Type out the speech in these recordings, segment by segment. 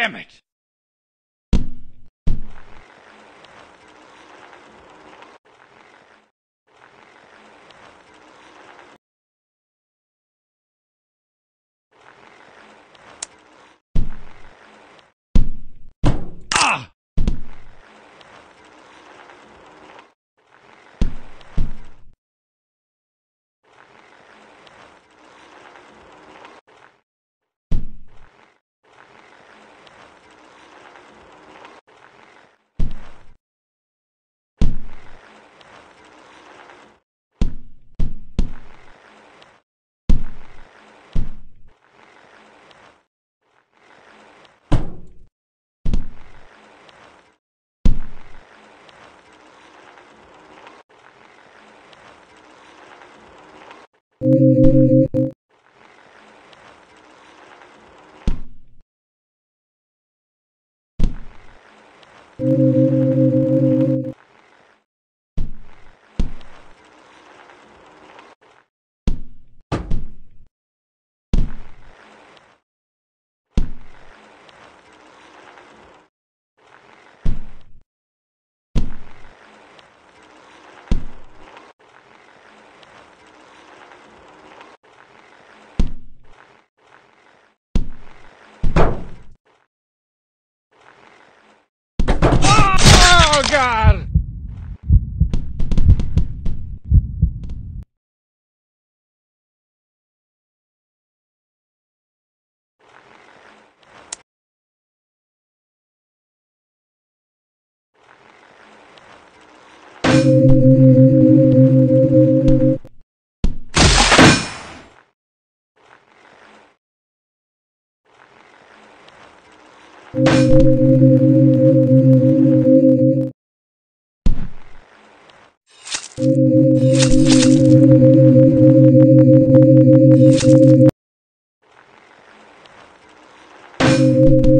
Damn it! Oh, God! Ah!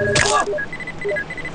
Oh!